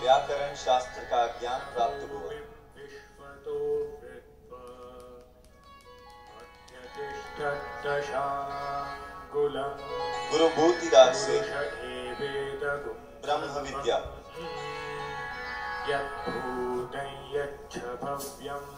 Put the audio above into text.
व्याकरण शास्त्र का ज्ञान प्राप्त हुआ। गुरु भूतिदास से ब्रह्म विद्या भव्यम्